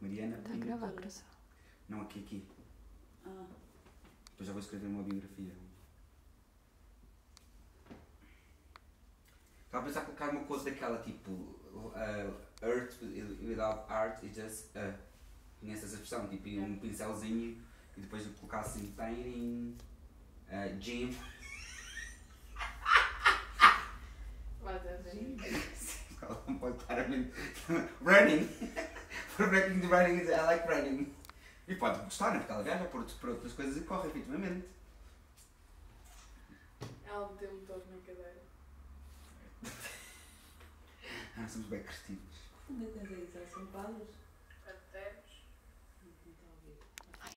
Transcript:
Mariana. Está a Pinto. gravar, coração. Não, aqui, aqui. Ah, Depois já vou escrever uma biografia. Estava a pensar colocar uma coisa daquela tipo uh, Earth without art is just uh, conhece essa expressão? Tipo um pincelzinho e depois colocar assim painting, uh, gym. Gente. Ela não pode claramente. running! Breaking the running, I like running. E pode gostar, né? Porque ela viaja por, por outras coisas e corre, efetivamente. Ela meteu-me todo na cadeira. Ah, somos bem crescidos. onde é que tens aí? Já são padres?